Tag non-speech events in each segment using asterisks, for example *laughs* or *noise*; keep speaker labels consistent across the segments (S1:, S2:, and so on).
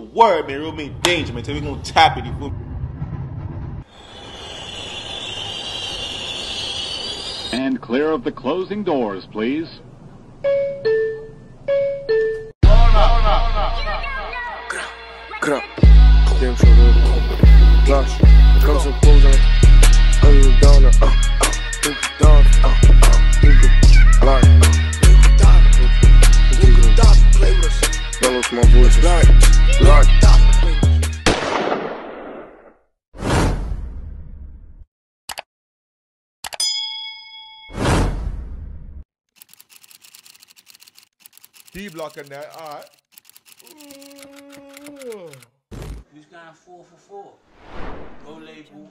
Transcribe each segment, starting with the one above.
S1: word, man. Real mean danger, man. So we gonna tap it, you feel me?
S2: And clear of the closing doors, please.
S3: Krap, damn sure good. Flash, comes some clothes on. I'm uh, uh, think down, think of, play with us. That my voice, like, like.
S4: D block in that. All right.
S5: Who's going four for four? No label,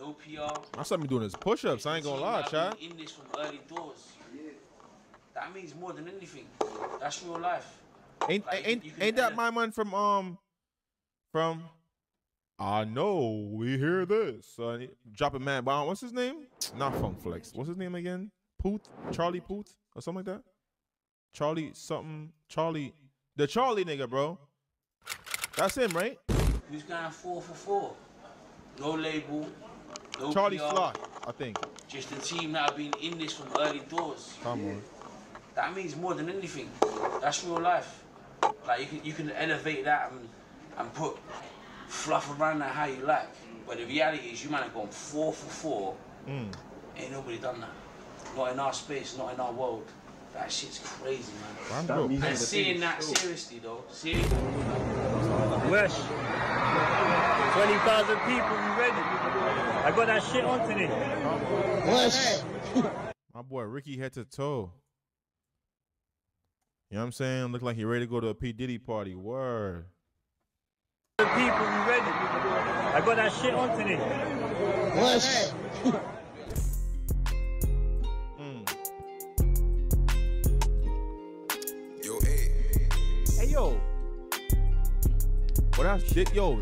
S5: no PR.
S4: I saw me doing his push-ups. I ain't gonna lie,
S5: Team
S4: chat.
S5: that been In this from early doors. That means more than anything. That's real life.
S4: Ain't
S5: Like,
S4: ain't ain't that my man from um from I know we hear this. Uh, drop a man. Wow, what's his name? Not Funk Flex. What's his name again? Pooth? Charlie Pooth or something like that? Charlie something. Charlie, the Charlie nigga, bro. That's him, right?
S5: Who's going four for four? No label, no
S4: Charlie
S5: PR.
S4: Fly, I think.
S5: Just a team that have been in this from early doors.
S4: Come on.
S5: That means more than anything. That's real life. Like you can you can elevate that and and put fluff around that how you like. But the reality is you might have gone four for four.
S4: Mm.
S5: Ain't nobody done that. Not in our space, not in our world. That shit's crazy, man.
S4: Bro.
S5: And seeing that seriously though, seeing
S6: Wesh. 20,000 people, you ready. I got that shit on today. *laughs*
S4: My boy Ricky head to toe. You know what I'm saying? Look like he ready to go to a P. Diddy party. Word.
S6: People, we ready. I got that shit on today. *laughs*
S4: Mm.
S3: Yo, hey.
S4: Hey yo. What that's shit, yo.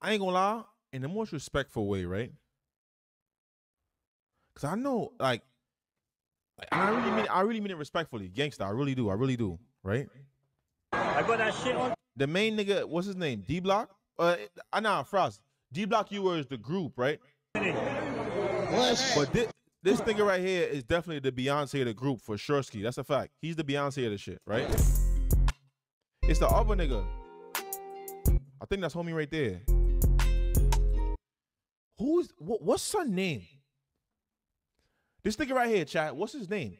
S4: I ain't gonna lie, in the most respectful way, right? Cause I know, like, like I really mean, I really mean it respectfully, gangsta. I really do, I really do, right?
S6: I got that shit on.
S4: The main nigga, what's his name? D Block. Uh, I nah, Frost. D Block, you is the group, right? But this, this nigga right here is definitely the Beyonce of the group for sure. Ski. That's a fact. He's the Beyonce of the shit, right? It's the other nigga. I think that's homie right there. Who's what, what's her name? This nigga right here, chat. What's his name?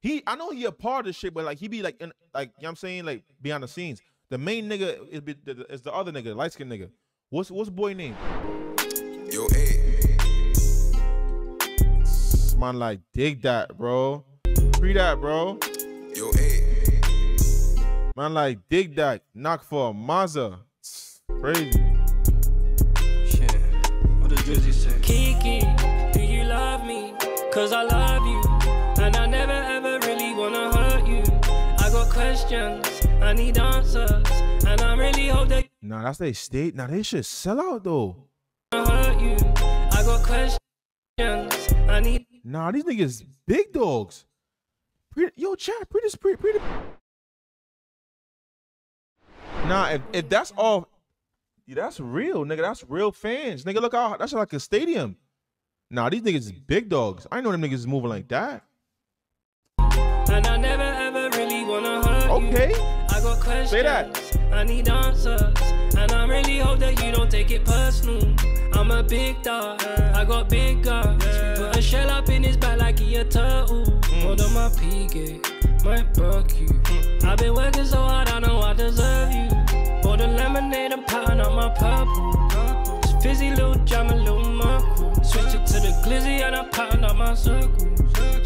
S4: He I know he a part of the shit, but like he be like in like you know what I'm saying, like behind the scenes. The main nigga is, be, the- is the other nigga, light skinned nigga. What's what's boy name?
S3: Yo, hey.
S4: Man, like dig that, bro. Free that, bro.
S3: Yo, hey.
S4: Man, like dig that. Knock for a Mazda. Crazy.
S7: Shit. What does Drizzy say?
S8: Kiki, Cause I love you. And I never ever really wanna hurt you. I got questions, I need answers. And I really hope that
S4: Nah, that's they state. Nah, they should sell out though.
S8: I hurt you. I got questions, I need
S4: Nah, these niggas big dogs. Pre- Yo, chat, pretty, pretty, pretty. Nah, if, if that's all, yeah, that's real, nigga. That's real fans, nigga. Look out, that's like a stadium. Nah, these niggas is big dogs. I know them niggas is moving like that.
S8: And I never ever really wanna hurt
S4: Okay.
S8: I got questions.
S4: Say that.
S8: I need answers. And I really hope that you don't take it personal. I'm a big dog. I got big guns. Put a shell up in his back like he a turtle. Mm. Hold on my P game. Might broke you. Mm. I've been working so hard, I know I deserve you. Pour the lemonade and pattern up my purple. And I pattern up my circle.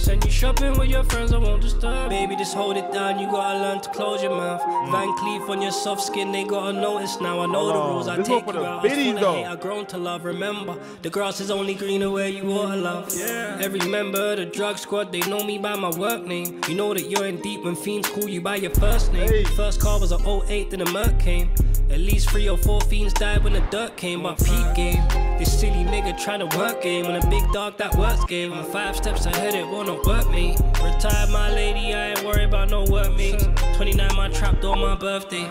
S8: Send you shopping with your friends, I won't disturb. Baby, just hold it down, you gotta learn to close your mouth. Van Cleef on your soft skin, they gotta notice now. I know the rules, I
S4: this
S8: take you out. I
S4: biddies,
S8: full hate, I grown to love. Remember, the grass is only greener where you water love. Every member of the drug squad, they know me by my work name. You know that you're in deep when fiends call you by your first name. First car was a 08, then a Merc came. At least three or four fiends died when the dirt came, but peak game. This silly nigga trying to work game when a big dog that works game. I'm five steps ahead, it don't butt me. Retired my lady, I ain't worried about no work me. 29 my trap door, my birthday.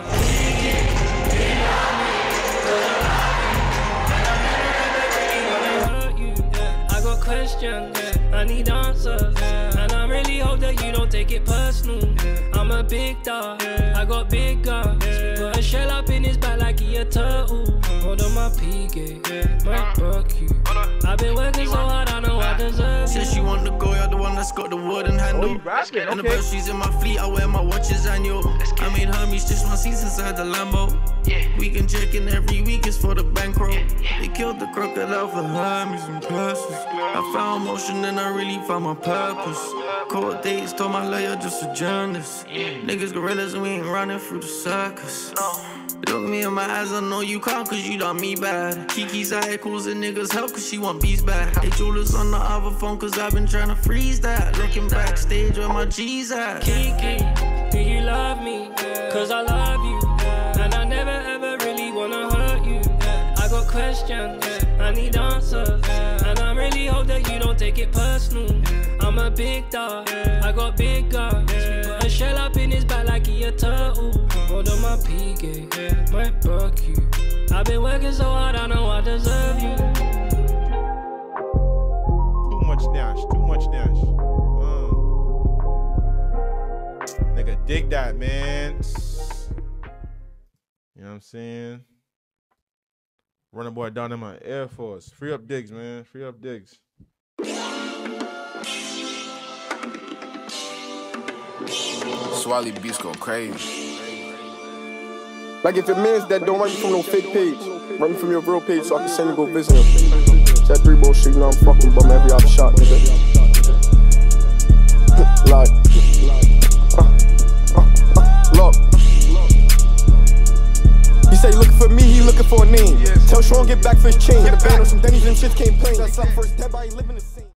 S8: I got questions, yeah. I need answers. yeah. And I really hope that you don't take it personal. I'm a big dog, I got big guns. Put a shell up in his back like he a turtle. Hold on my PK, my fuck you. I've been working.
S9: Said she want the go, you're the one that's got the wooden handle.
S4: Oh, you rapping,
S9: And the
S4: okay.
S9: best she's in my fleet, I wear my watches annual. I made Hermes just one season inside the Lambo. Yeah. We can check in every week, it's for the bankroll. They killed the crocodile for Hermes and purses. I found motion and I really found my purpose. Court dates, told my lawyer just a journalist. Niggas gorillas and we ain't running through the circus. Look me in my eyes, I know you can't cause you done me bad. Kiki's eye calls and niggas help cause she want beats back. They jewelers on the other phone cause I've been trying to freeze that. Looking backstage where my G's at.
S8: Kiki, do you love me? Cause I love you. And I never ever really wanna hurt you. I got questions, I need answers. And I really hope that you don't take it personal. I'm a big dog, I got big guns. Put a shell up in his back like he a turtle. Hold on my P might broke you. I've been working so hard, I know I deserve you.
S4: Too much dash. Too much dash. Uh. Nigga, dig that, man. You know what I'm saying? Run a boy down in my Air Force. Free up digs, man. Free up digs.
S3: Swally beats go crazy.
S10: Like if your man's that don't me from no fake page. Me from your real page so I can send you go visit him. That three bullshit, you know I'm fucking bum every other shot, nigga. *laughs* like, uh, uh, uh. He say looking for me, he looking for a name. Tell Sean get back for his chain. The band on some Denny's and shit came plain. That's up first dead body living the same.